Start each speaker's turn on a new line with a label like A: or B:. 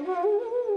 A: Mm-hmm.